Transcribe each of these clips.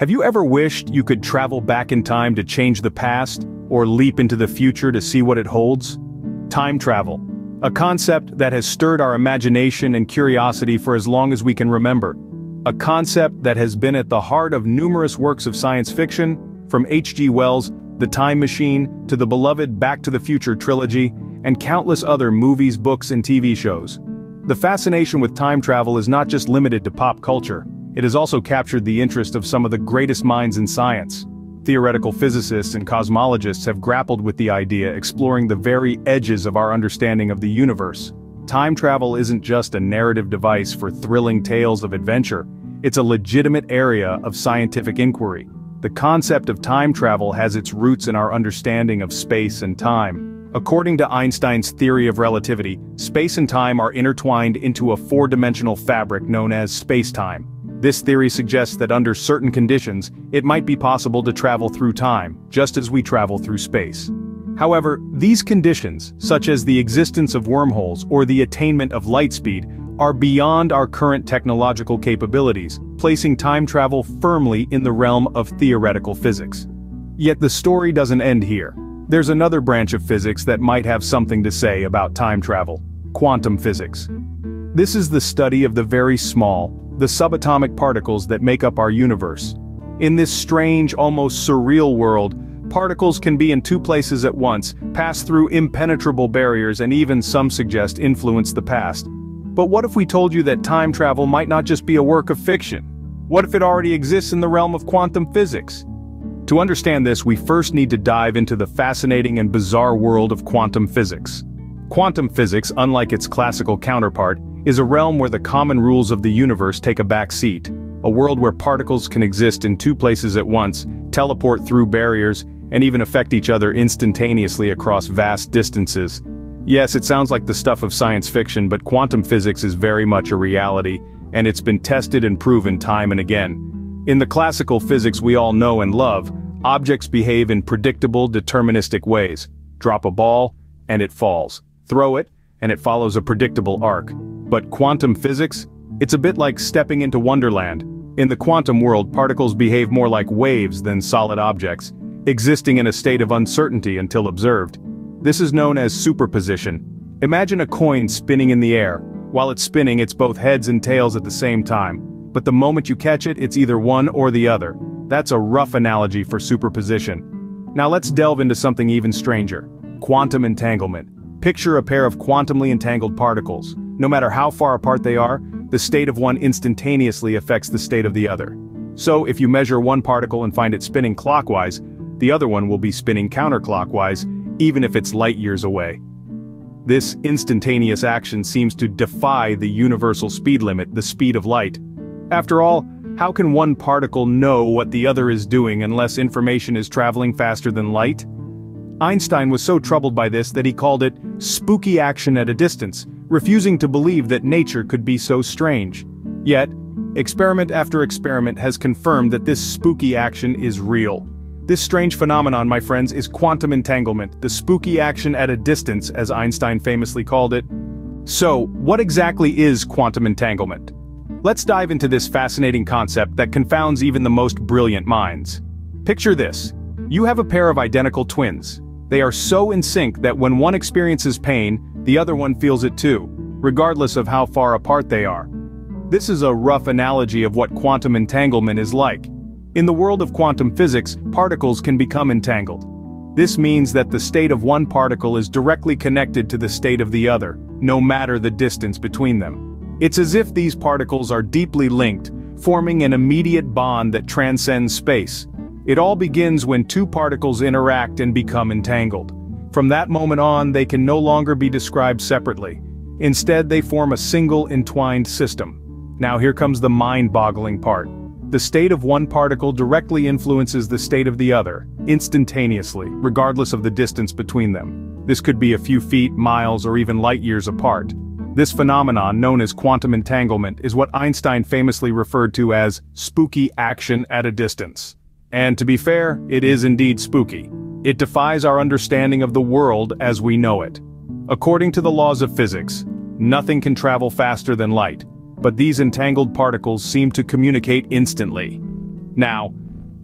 Have you ever wished you could travel back in time to change the past, or leap into the future to see what it holds? Time travel. A concept that has stirred our imagination and curiosity for as long as we can remember. A concept that has been at the heart of numerous works of science fiction, from H.G. Wells' The Time Machine to the beloved Back to the Future trilogy, and countless other movies, books, and TV shows. The fascination with time travel is not just limited to pop culture. It has also captured the interest of some of the greatest minds in science. Theoretical physicists and cosmologists have grappled with the idea exploring the very edges of our understanding of the universe. Time travel isn't just a narrative device for thrilling tales of adventure, it's a legitimate area of scientific inquiry. The concept of time travel has its roots in our understanding of space and time. According to Einstein's theory of relativity, space and time are intertwined into a four-dimensional fabric known as spacetime. This theory suggests that under certain conditions, it might be possible to travel through time, just as we travel through space. However, these conditions, such as the existence of wormholes or the attainment of light speed, are beyond our current technological capabilities, placing time travel firmly in the realm of theoretical physics. Yet the story doesn't end here. There's another branch of physics that might have something to say about time travel, quantum physics. This is the study of the very small, the subatomic particles that make up our universe. In this strange, almost surreal world, particles can be in two places at once, pass through impenetrable barriers and even some suggest influence the past. But what if we told you that time travel might not just be a work of fiction? What if it already exists in the realm of quantum physics? To understand this we first need to dive into the fascinating and bizarre world of quantum physics. Quantum physics, unlike its classical counterpart, is a realm where the common rules of the universe take a back seat, a world where particles can exist in two places at once, teleport through barriers, and even affect each other instantaneously across vast distances. Yes, it sounds like the stuff of science fiction but quantum physics is very much a reality, and it's been tested and proven time and again. In the classical physics we all know and love, objects behave in predictable, deterministic ways. Drop a ball, and it falls. Throw it, and it follows a predictable arc. But quantum physics? It's a bit like stepping into Wonderland. In the quantum world particles behave more like waves than solid objects, existing in a state of uncertainty until observed. This is known as superposition. Imagine a coin spinning in the air. While it's spinning it's both heads and tails at the same time. But the moment you catch it it's either one or the other. That's a rough analogy for superposition. Now let's delve into something even stranger. Quantum entanglement. Picture a pair of quantumly entangled particles. No matter how far apart they are, the state of one instantaneously affects the state of the other. So if you measure one particle and find it spinning clockwise, the other one will be spinning counterclockwise, even if it's light years away. This instantaneous action seems to defy the universal speed limit, the speed of light. After all, how can one particle know what the other is doing unless information is traveling faster than light? Einstein was so troubled by this that he called it spooky action at a distance, refusing to believe that nature could be so strange. Yet, experiment after experiment has confirmed that this spooky action is real. This strange phenomenon, my friends, is quantum entanglement, the spooky action at a distance, as Einstein famously called it. So, what exactly is quantum entanglement? Let's dive into this fascinating concept that confounds even the most brilliant minds. Picture this. You have a pair of identical twins. They are so in sync that when one experiences pain, the other one feels it too, regardless of how far apart they are. This is a rough analogy of what quantum entanglement is like. In the world of quantum physics, particles can become entangled. This means that the state of one particle is directly connected to the state of the other, no matter the distance between them. It's as if these particles are deeply linked, forming an immediate bond that transcends space. It all begins when two particles interact and become entangled. From that moment on they can no longer be described separately. Instead they form a single entwined system. Now here comes the mind-boggling part. The state of one particle directly influences the state of the other, instantaneously, regardless of the distance between them. This could be a few feet, miles, or even light years apart. This phenomenon, known as quantum entanglement, is what Einstein famously referred to as spooky action at a distance. And to be fair, it is indeed spooky. It defies our understanding of the world as we know it. According to the laws of physics, nothing can travel faster than light, but these entangled particles seem to communicate instantly. Now,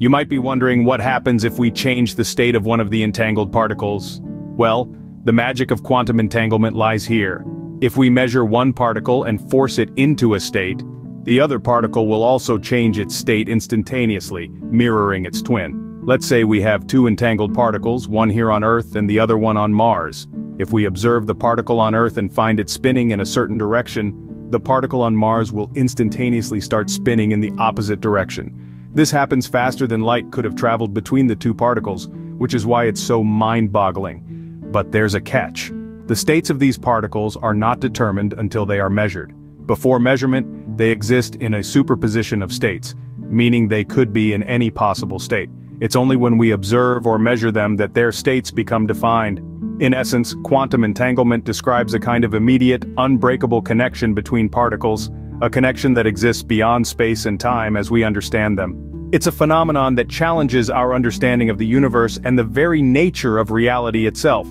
You might be wondering what happens if we change the state of one of the entangled particles. Well, the magic of quantum entanglement lies here. If we measure one particle and force it into a state, the other particle will also change its state instantaneously, mirroring its twin. Let's say we have two entangled particles, one here on Earth and the other one on Mars. If we observe the particle on Earth and find it spinning in a certain direction, the particle on Mars will instantaneously start spinning in the opposite direction. This happens faster than light could have traveled between the two particles, which is why it's so mind-boggling. But there's a catch. The states of these particles are not determined until they are measured. Before measurement, they exist in a superposition of states, meaning they could be in any possible state. It's only when we observe or measure them that their states become defined. In essence, quantum entanglement describes a kind of immediate, unbreakable connection between particles, a connection that exists beyond space and time as we understand them. It's a phenomenon that challenges our understanding of the universe and the very nature of reality itself.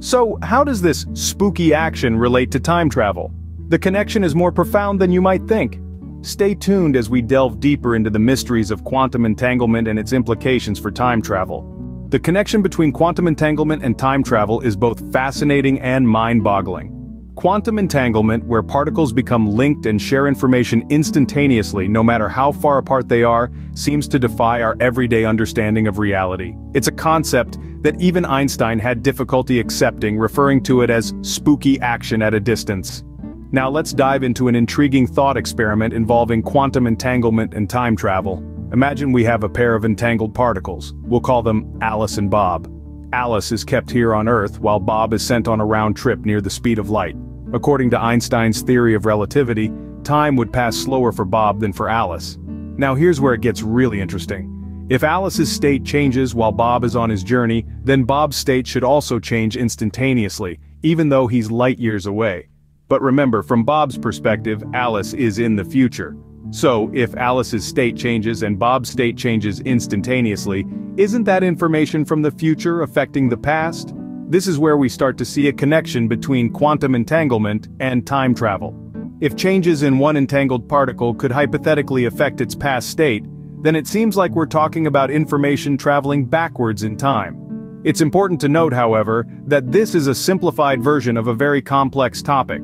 So, how does this spooky action relate to time travel? The connection is more profound than you might think. Stay tuned as we delve deeper into the mysteries of quantum entanglement and its implications for time travel. The connection between quantum entanglement and time travel is both fascinating and mind-boggling. Quantum entanglement, where particles become linked and share information instantaneously no matter how far apart they are, seems to defy our everyday understanding of reality. It's a concept that even Einstein had difficulty accepting referring to it as spooky action at a distance. Now let's dive into an intriguing thought experiment involving quantum entanglement and time travel. Imagine we have a pair of entangled particles. We'll call them Alice and Bob. Alice is kept here on Earth while Bob is sent on a round trip near the speed of light. According to Einstein's theory of relativity, time would pass slower for Bob than for Alice. Now here's where it gets really interesting. If Alice's state changes while Bob is on his journey, then Bob's state should also change instantaneously, even though he's light years away. But remember, from Bob's perspective, Alice is in the future. So, if Alice's state changes and Bob's state changes instantaneously, isn't that information from the future affecting the past? This is where we start to see a connection between quantum entanglement and time travel. If changes in one entangled particle could hypothetically affect its past state, then it seems like we're talking about information traveling backwards in time. It's important to note, however, that this is a simplified version of a very complex topic.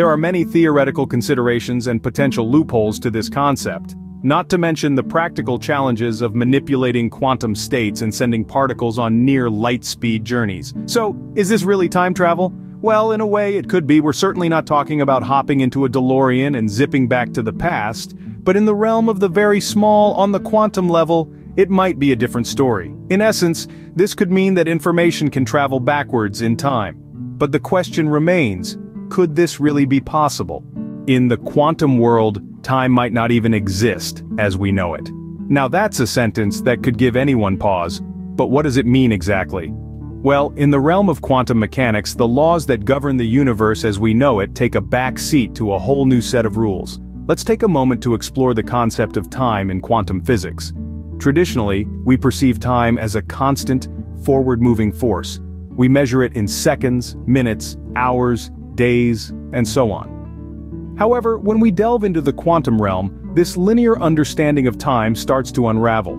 There are many theoretical considerations and potential loopholes to this concept. Not to mention the practical challenges of manipulating quantum states and sending particles on near light speed journeys. So, is this really time travel? Well, in a way it could be we're certainly not talking about hopping into a DeLorean and zipping back to the past, but in the realm of the very small on the quantum level, it might be a different story. In essence, this could mean that information can travel backwards in time. But the question remains, could this really be possible? In the quantum world, time might not even exist as we know it. Now that's a sentence that could give anyone pause, but what does it mean exactly? Well, in the realm of quantum mechanics, the laws that govern the universe as we know it take a back seat to a whole new set of rules. Let's take a moment to explore the concept of time in quantum physics. Traditionally, we perceive time as a constant, forward-moving force. We measure it in seconds, minutes, hours, days, and so on. However, when we delve into the quantum realm, this linear understanding of time starts to unravel.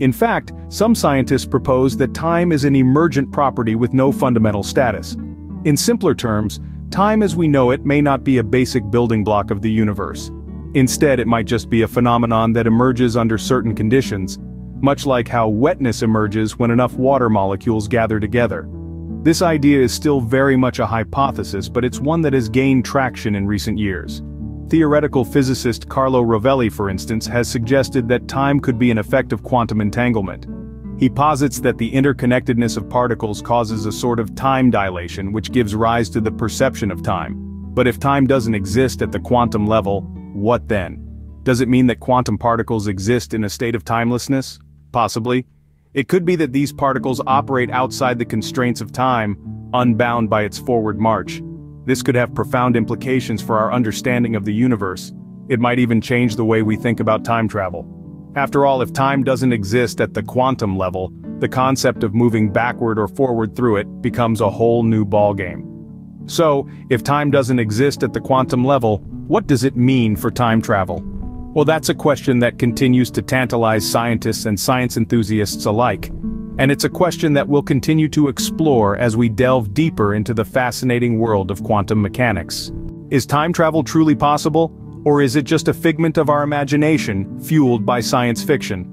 In fact, some scientists propose that time is an emergent property with no fundamental status. In simpler terms, time as we know it may not be a basic building block of the universe. Instead it might just be a phenomenon that emerges under certain conditions, much like how wetness emerges when enough water molecules gather together. This idea is still very much a hypothesis but it's one that has gained traction in recent years. Theoretical physicist Carlo Rovelli for instance has suggested that time could be an effect of quantum entanglement. He posits that the interconnectedness of particles causes a sort of time dilation which gives rise to the perception of time. But if time doesn't exist at the quantum level, what then? Does it mean that quantum particles exist in a state of timelessness? Possibly. It could be that these particles operate outside the constraints of time, unbound by its forward march. This could have profound implications for our understanding of the universe. It might even change the way we think about time travel. After all, if time doesn't exist at the quantum level, the concept of moving backward or forward through it becomes a whole new ballgame. So, if time doesn't exist at the quantum level, what does it mean for time travel? Well that's a question that continues to tantalize scientists and science enthusiasts alike. And it's a question that we'll continue to explore as we delve deeper into the fascinating world of quantum mechanics. Is time travel truly possible? Or is it just a figment of our imagination, fueled by science fiction?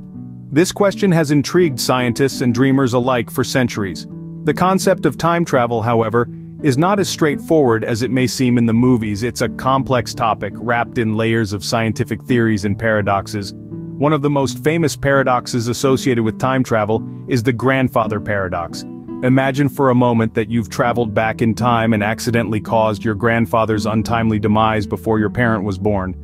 This question has intrigued scientists and dreamers alike for centuries. The concept of time travel, however, is not as straightforward as it may seem in the movies it's a complex topic wrapped in layers of scientific theories and paradoxes. One of the most famous paradoxes associated with time travel is the grandfather paradox. Imagine for a moment that you've traveled back in time and accidentally caused your grandfather's untimely demise before your parent was born.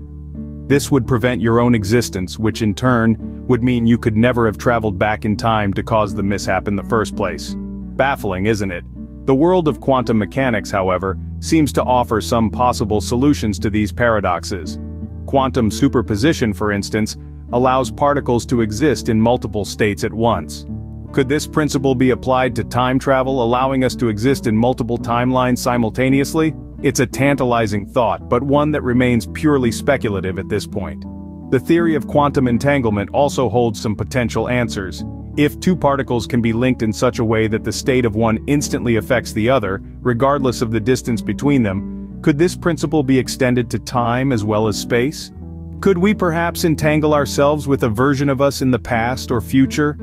This would prevent your own existence, which in turn, would mean you could never have traveled back in time to cause the mishap in the first place. Baffling, isn't it? The world of quantum mechanics, however, seems to offer some possible solutions to these paradoxes. Quantum superposition, for instance, allows particles to exist in multiple states at once. Could this principle be applied to time travel allowing us to exist in multiple timelines simultaneously? It's a tantalizing thought, but one that remains purely speculative at this point. The theory of quantum entanglement also holds some potential answers. If two particles can be linked in such a way that the state of one instantly affects the other, regardless of the distance between them, could this principle be extended to time as well as space? Could we perhaps entangle ourselves with a version of us in the past or future?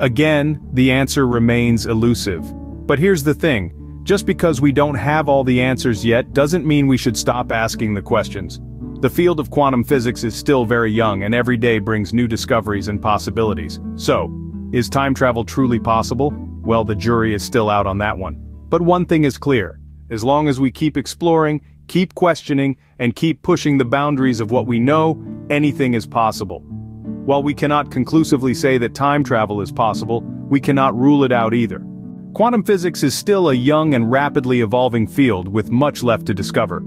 Again, the answer remains elusive. But here's the thing, just because we don't have all the answers yet doesn't mean we should stop asking the questions. The field of quantum physics is still very young and every day brings new discoveries and possibilities. So, is time travel truly possible? Well the jury is still out on that one. But one thing is clear. As long as we keep exploring, keep questioning, and keep pushing the boundaries of what we know, anything is possible. While we cannot conclusively say that time travel is possible, we cannot rule it out either. Quantum physics is still a young and rapidly evolving field with much left to discover.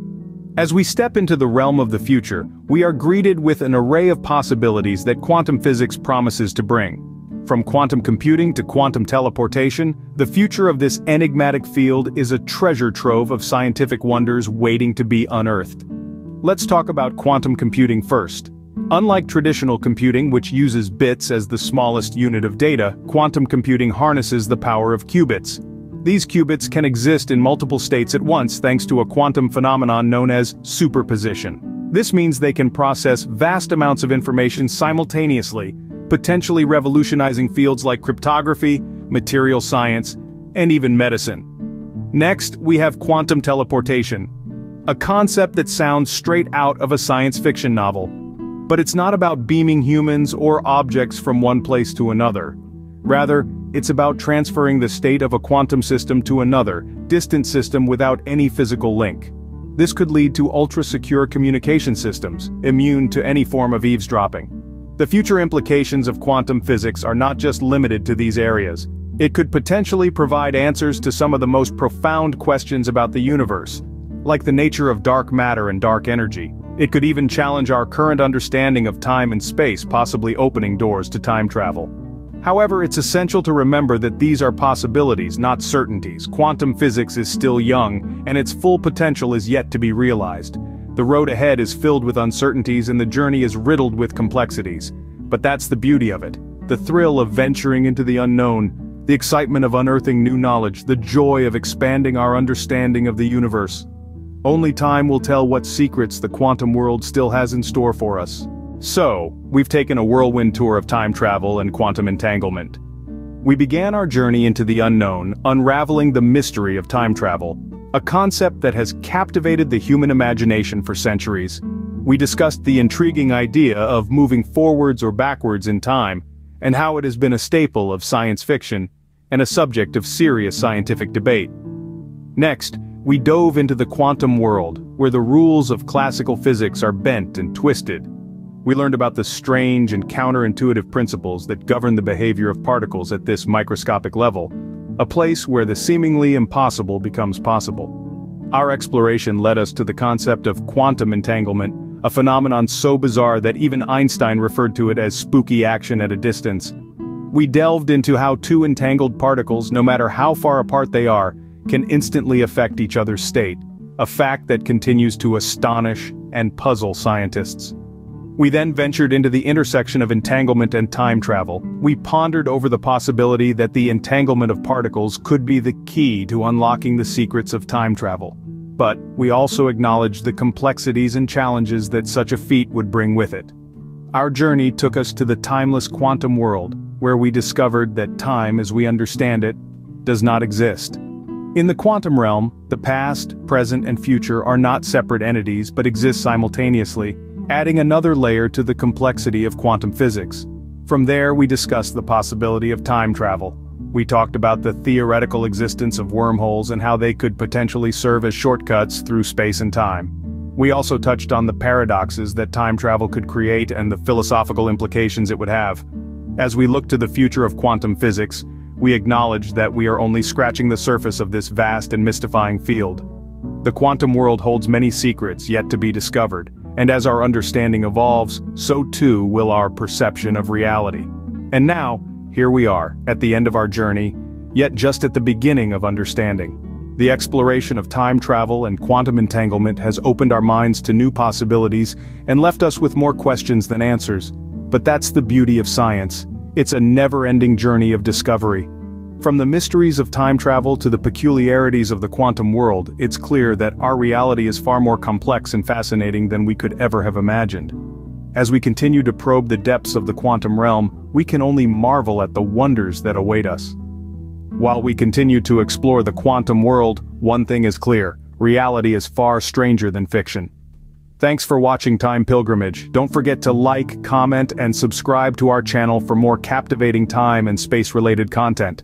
As we step into the realm of the future, we are greeted with an array of possibilities that quantum physics promises to bring. From quantum computing to quantum teleportation, the future of this enigmatic field is a treasure trove of scientific wonders waiting to be unearthed. Let's talk about quantum computing first. Unlike traditional computing which uses bits as the smallest unit of data, quantum computing harnesses the power of qubits. These qubits can exist in multiple states at once thanks to a quantum phenomenon known as superposition. This means they can process vast amounts of information simultaneously, potentially revolutionizing fields like cryptography, material science, and even medicine. Next, we have quantum teleportation. A concept that sounds straight out of a science fiction novel. But it's not about beaming humans or objects from one place to another. Rather, it's about transferring the state of a quantum system to another, distant system without any physical link. This could lead to ultra-secure communication systems, immune to any form of eavesdropping. The future implications of quantum physics are not just limited to these areas. It could potentially provide answers to some of the most profound questions about the universe, like the nature of dark matter and dark energy. It could even challenge our current understanding of time and space possibly opening doors to time travel. However it's essential to remember that these are possibilities not certainties, quantum physics is still young, and its full potential is yet to be realized. The road ahead is filled with uncertainties and the journey is riddled with complexities. But that's the beauty of it. The thrill of venturing into the unknown, the excitement of unearthing new knowledge, the joy of expanding our understanding of the universe. Only time will tell what secrets the quantum world still has in store for us. So, we've taken a whirlwind tour of time travel and quantum entanglement. We began our journey into the unknown, unraveling the mystery of time travel, a concept that has captivated the human imagination for centuries. We discussed the intriguing idea of moving forwards or backwards in time, and how it has been a staple of science fiction, and a subject of serious scientific debate. Next, we dove into the quantum world, where the rules of classical physics are bent and twisted. We learned about the strange and counterintuitive principles that govern the behavior of particles at this microscopic level, a place where the seemingly impossible becomes possible. Our exploration led us to the concept of quantum entanglement, a phenomenon so bizarre that even Einstein referred to it as spooky action at a distance. We delved into how two entangled particles, no matter how far apart they are, can instantly affect each other's state, a fact that continues to astonish and puzzle scientists. We then ventured into the intersection of entanglement and time travel. We pondered over the possibility that the entanglement of particles could be the key to unlocking the secrets of time travel. But, we also acknowledged the complexities and challenges that such a feat would bring with it. Our journey took us to the timeless quantum world, where we discovered that time as we understand it, does not exist. In the quantum realm, the past, present and future are not separate entities but exist simultaneously, adding another layer to the complexity of quantum physics. From there we discussed the possibility of time travel. We talked about the theoretical existence of wormholes and how they could potentially serve as shortcuts through space and time. We also touched on the paradoxes that time travel could create and the philosophical implications it would have. As we look to the future of quantum physics, we acknowledge that we are only scratching the surface of this vast and mystifying field. The quantum world holds many secrets yet to be discovered, and as our understanding evolves, so too will our perception of reality. And now, here we are, at the end of our journey, yet just at the beginning of understanding. The exploration of time travel and quantum entanglement has opened our minds to new possibilities and left us with more questions than answers. But that's the beauty of science, it's a never-ending journey of discovery. From the mysteries of time travel to the peculiarities of the quantum world, it's clear that our reality is far more complex and fascinating than we could ever have imagined. As we continue to probe the depths of the quantum realm, we can only marvel at the wonders that await us. While we continue to explore the quantum world, one thing is clear, reality is far stranger than fiction. Thanks for watching Time Pilgrimage. Don't forget to like, comment, and subscribe to our channel for more captivating time and space-related content.